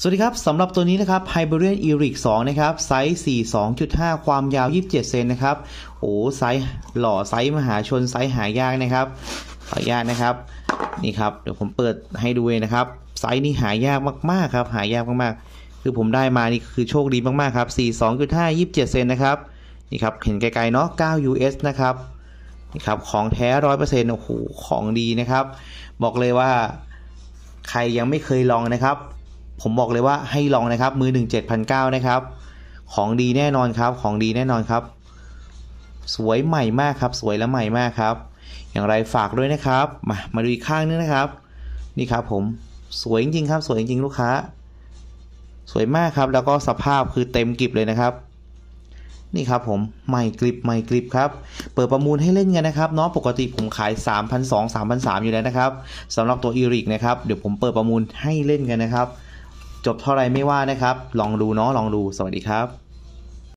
สวัสดีครับสำหรับตัวนี้นะครับ Hyberian e r i c 2 นะครับ ไซส์ 42.5 ความยาว 27 เซนนะครับ โอ้ไซส์หล่อไซส์มหาชนไซส์หายากนะครับขออนุญาตนะครับนี่ครับเดี๋ยวผมเปิดให้ดูเลยนะครับ ไซส์นี้หายากมากๆครับ หายากมากๆ คือผมได้มานี่คือโชคดีมากๆครับ 42.5 27 เซนนะครับนี่ครับเห็นไกลๆเนาะ 9 US นะครับนี่ครับของแท้ร้อยเปอร์เซ็นต์โอ้โหของดีนะครับ บอกเลยว่าใครยังไม่เคยลองนะครับ ผมบอกเลยว่าให้ลองนะครับ มือหนึ่งเจ็ดพันเก้านะครับ ของดีแน่นอนครับ ของดีแน่นอนครับ สวยใหม่มากครับ สวยและใหม่มากครับ อย่างไรฝากด้วยนะครับ มา มาดูอีกข้างนึงนะครับ นี่ครับผม สวยจริงๆครับ สวยจริงๆลูกค้า สวยมากครับ แล้วก็สภาพคือเต็มกริบเลยนะครับนี่ครับผมใหม่กริบใหม่กริบครับ เปิดประมูลให้เล่นกันนะครับเนาะปกติผมขาย 3,200 3,300 อยู่แล้วนะครับสำหรับตัวอีริกนะครับ เดี๋ยวผมเปิดประมูลให้เล่นกันนะครับ จบเท่าไรไม่ว่านะครับ ลองดูเนาะลองดูสวัสดีครับ